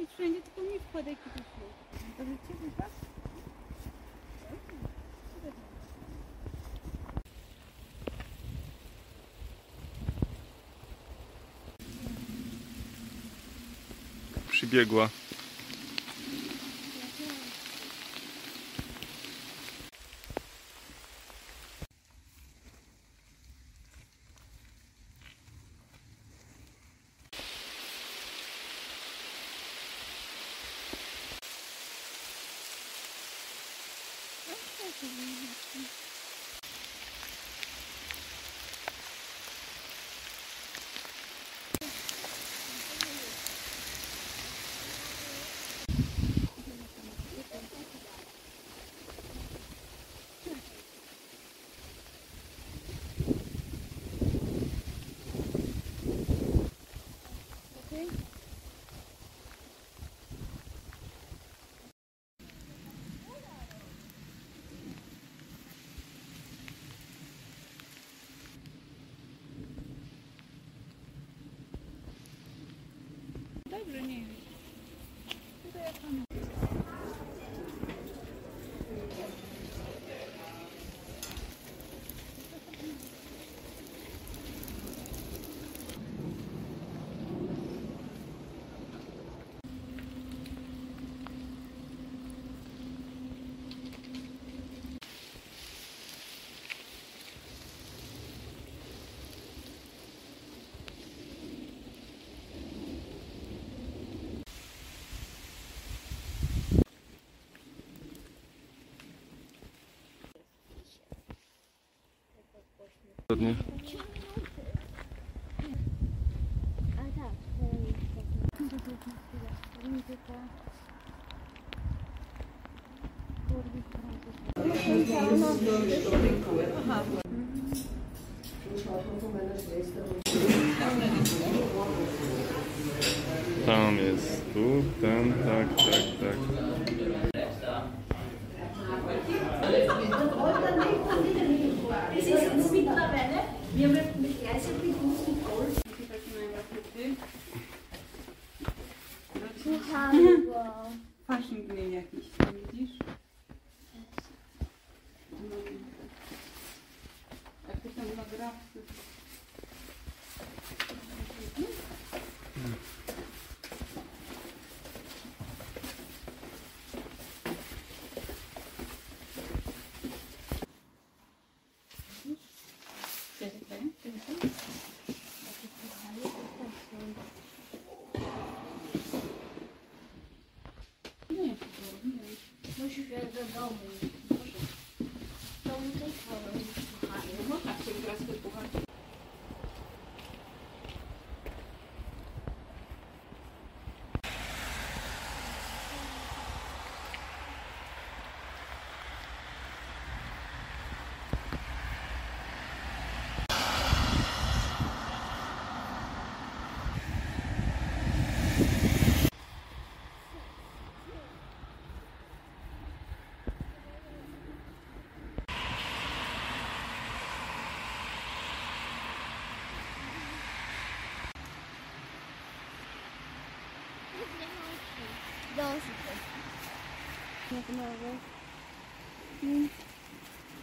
Wpakuj wszędzie, tylko nie wkładaj kituszu. To życie wypas? Przybiegła. que lindo aqui. Dobrze, nie wiem. To ja tam. Ładnie. Tam jest. Tu, ten, tak, tak, tak. go. Daar is het. Kijk hem weg. Hm.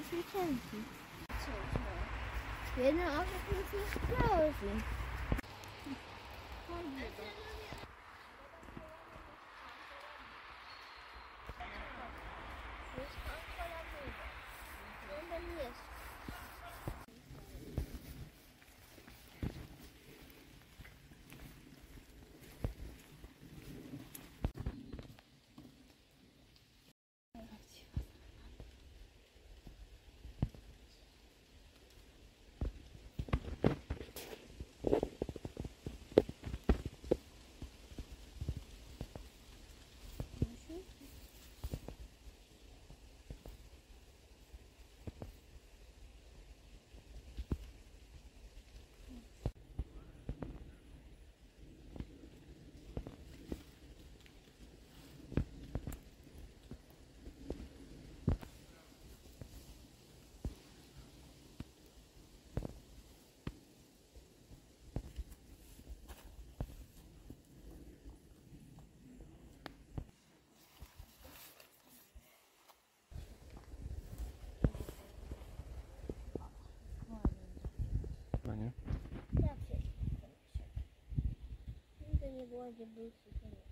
Is een kleintje. Zo, zo. Ik weet nou als ik niet. это не вроде был сидеть.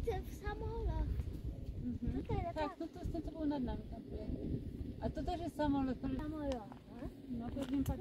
Widzę w samolot. Tutaj Tak, tak. no to jest ten, co był nad nami tam. A to też jest samolot, który... Samolot. No to wiem, patrz.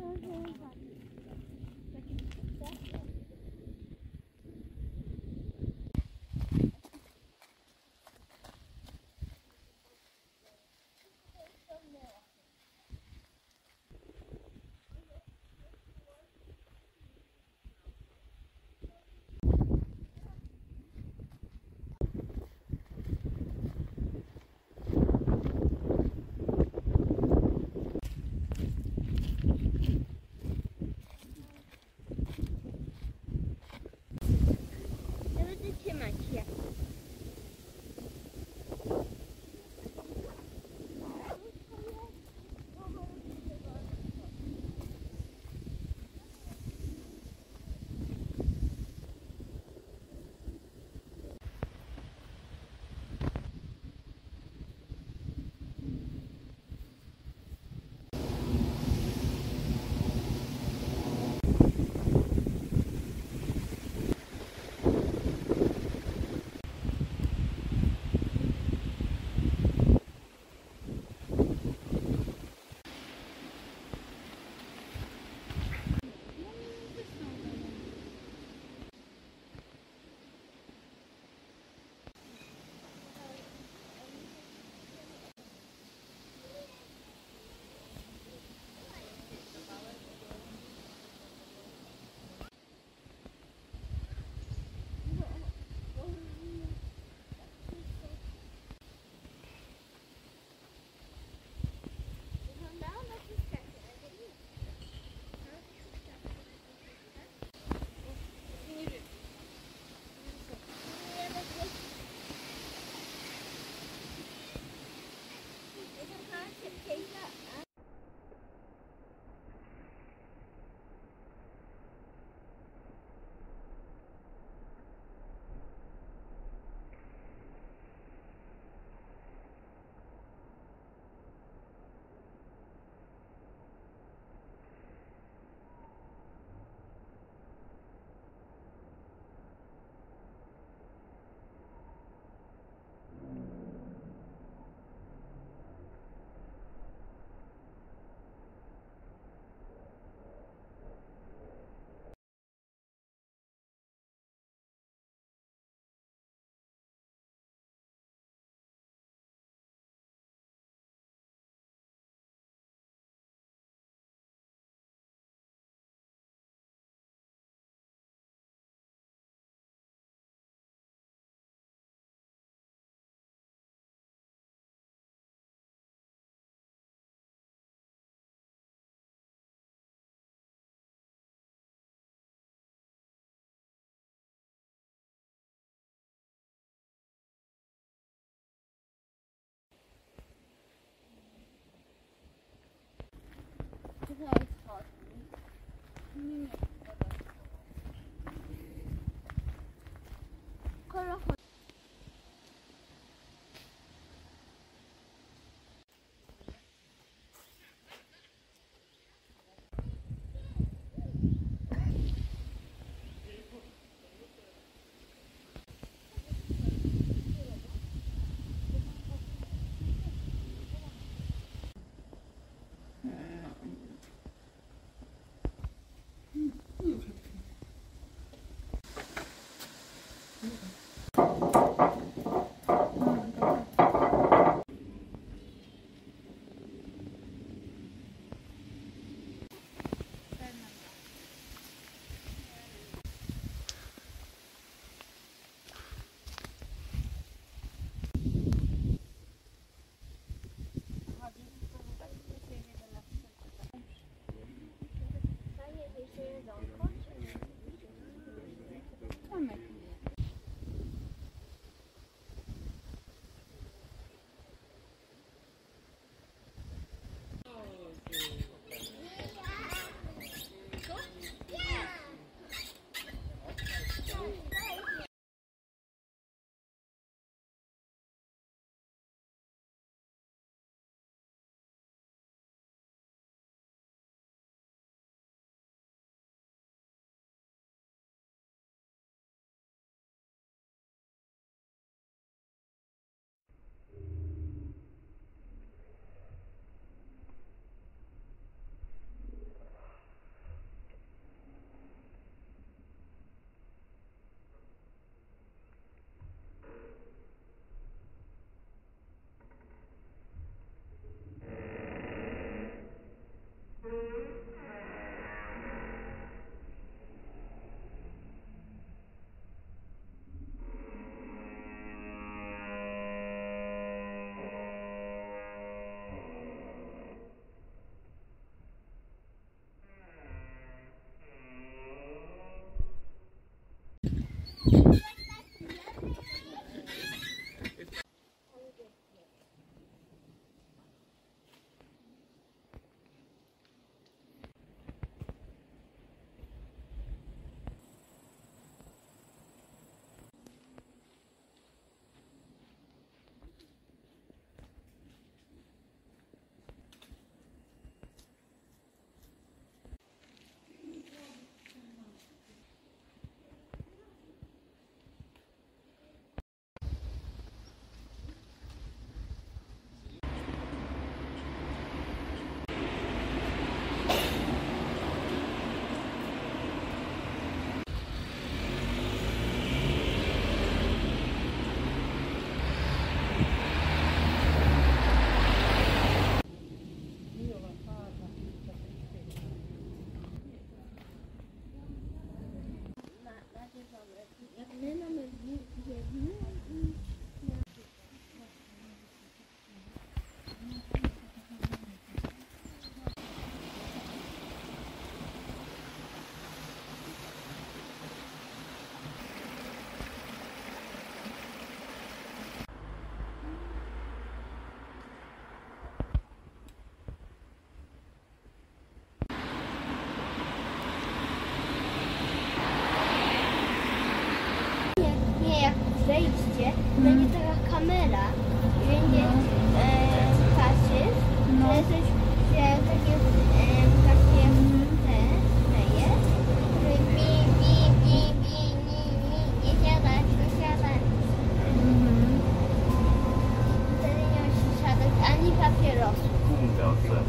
カラフ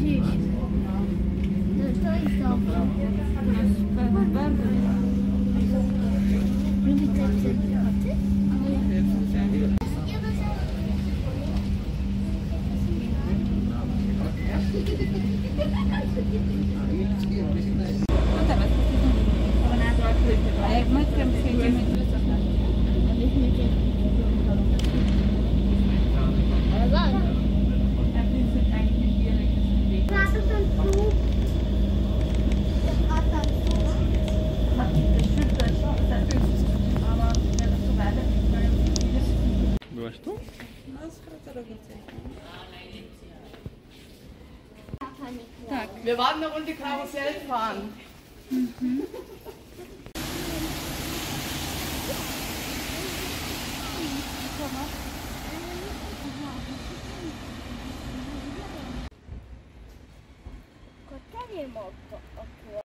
dziś. To, to jest anderen die Karussell fahren.